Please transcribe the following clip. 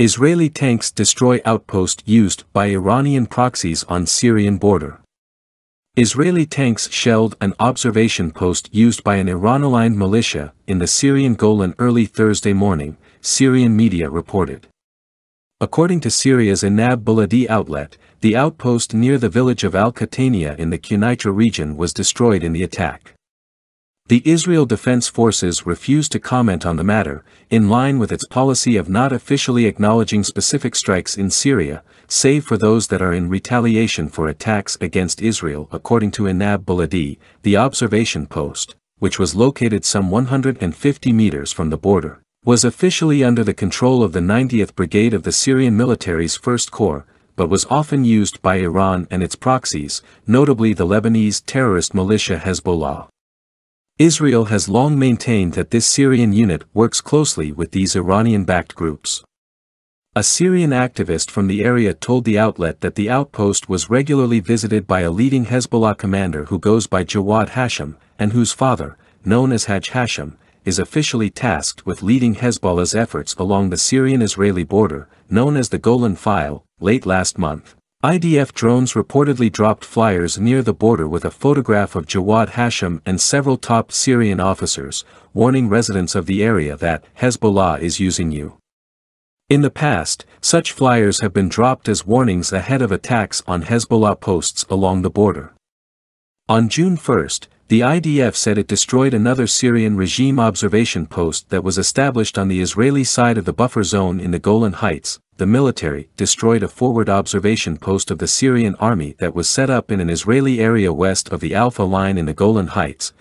Israeli tanks destroy outpost used by Iranian proxies on Syrian border. Israeli tanks shelled an observation post used by an Iran-aligned militia in the Syrian Golan early Thursday morning, Syrian media reported. According to Syria's Enab Baladi outlet, the outpost near the village of Al-Qahtaniah in the Quneitra region was destroyed in the attack. The Israel Defense Forces refused to comment on the matter, in line with its policy of not officially acknowledging specific strikes in Syria, save for those that are in retaliation for attacks against Israel according to Enab Baladi, the observation post, which was located some 150 meters from the border, was officially under the control of the 90th Brigade of the Syrian military's First Corps, but was often used by Iran and its proxies, notably the Lebanese terrorist militia Hezbollah. Israel has long maintained that this Syrian unit works closely with these Iranian-backed groups. A Syrian activist from the area told the outlet that the outpost was regularly visited by a leading Hezbollah commander who goes by Jawad Hashem, and whose father, known as Hajj Hashem, is officially tasked with leading Hezbollah's efforts along the Syrian-Israeli border, known as the Golan File, late last month. IDF drones reportedly dropped flyers near the border with a photograph of Jawad Hashem and several top Syrian officers, warning residents of the area that Hezbollah is using you. In the past, such flyers have been dropped as warnings ahead of attacks on Hezbollah posts along the border. On June 1, the IDF said it destroyed another Syrian regime observation post that was established on the Israeli side of the buffer zone in the Golan Heights, the military destroyed a forward observation post of the Syrian army that was set up in an Israeli area west of the Alpha Line in the Golan Heights,